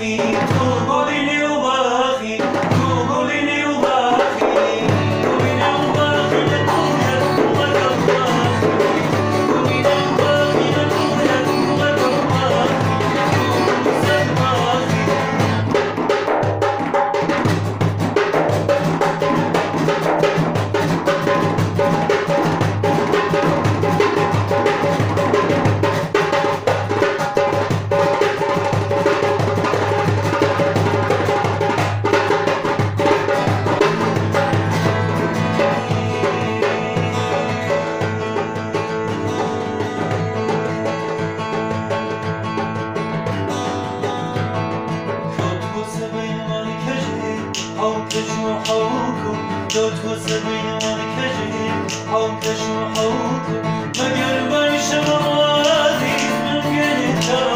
You. حوكم دو تو سبين من كجهين حوكش وحوكم مقربي شمغادي من قلت ترى